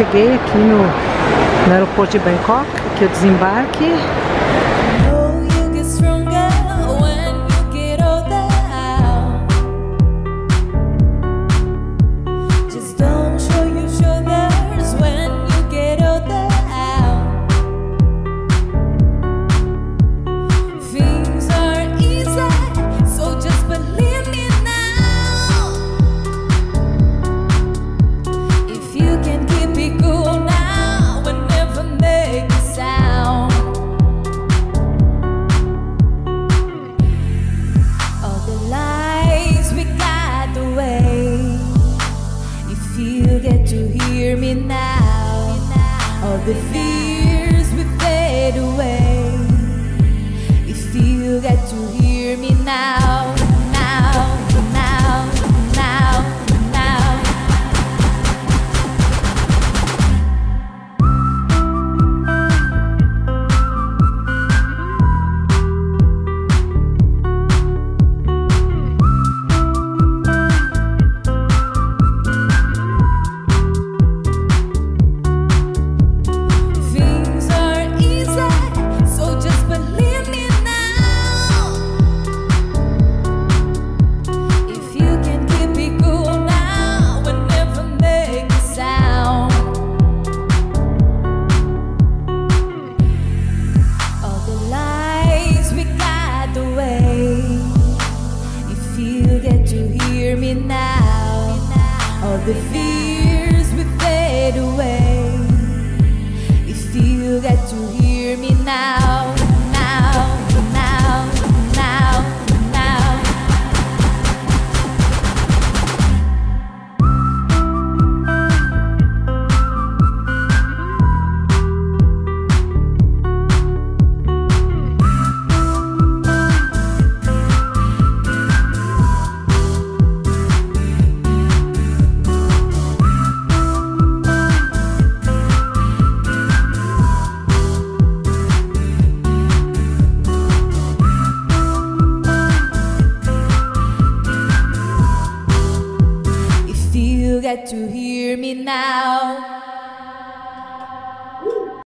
cheguei aqui no, no aeroporto de Bangkok, aqui é o the fears will fade away. If you get to All the fears will fade away. If you get to hear me now.